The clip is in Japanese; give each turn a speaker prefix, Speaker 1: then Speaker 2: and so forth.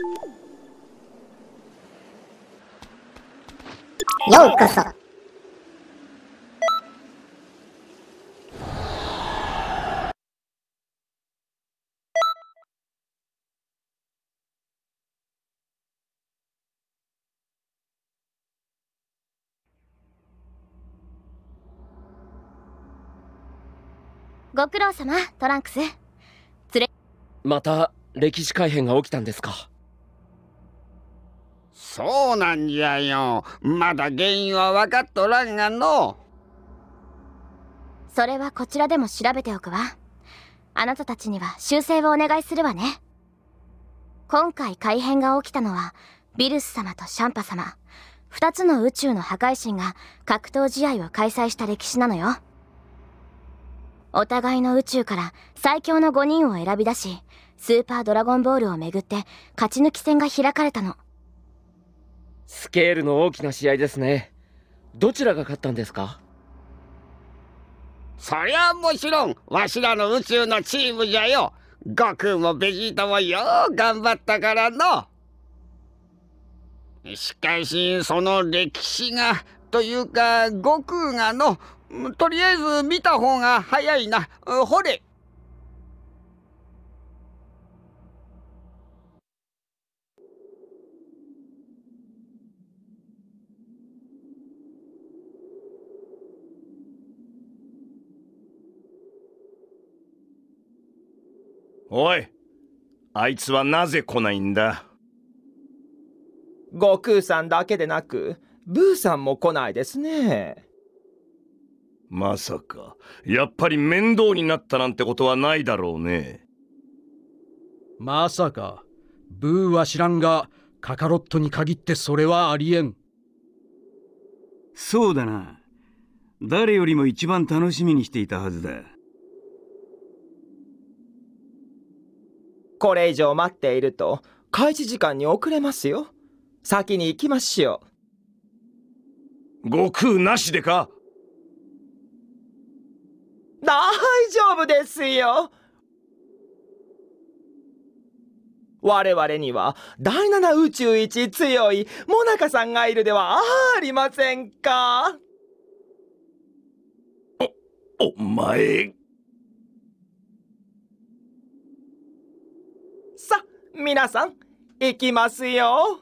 Speaker 1: ようこそ。
Speaker 2: ご苦労様トランクス。連れ。
Speaker 3: また歴史改変が起きたんですか
Speaker 4: そうなんじゃよ。まだ原因は分かっとらんがの。
Speaker 2: それはこちらでも調べておくわ。あなたたちには修正をお願いするわね。今回改変が起きたのはビルス様とシャンパ様。二つの宇宙の破壊神が格闘試合を開催した歴史なのよ。お互いの宇宙から最強の5人を選び出しスーパードラゴンボールをめぐって勝ち抜き戦が開かれたの。
Speaker 3: スケールの大きな試合ですね。どちらが勝ったんですか？
Speaker 4: そりゃもちろんわしらの宇宙のチームじゃよ。悟空もベジータもよう頑張ったからの。しかしその歴史がというか悟空がのとりあえず見た方が早いな。ほれ。
Speaker 5: おいあいつはなぜ来ないんだ？
Speaker 6: 悟空さんだけでなくブーさんも来ないですね。
Speaker 5: まさかやっぱり面倒になったなんてことはないだろうね。
Speaker 7: まさかブーは知らんがカカロットに限ってそれはありえん。
Speaker 8: そうだな。誰よりも一番楽しみにしていたはずだ
Speaker 6: これ以上待っていると開始時間に遅れますよ。先に行きましょ
Speaker 5: う。悟空なしでか？
Speaker 6: 大丈夫ですよ。我々には第七宇宙一強いモナカさんがいるではありませんか。
Speaker 5: おお前
Speaker 6: さ皆さん行きますよ。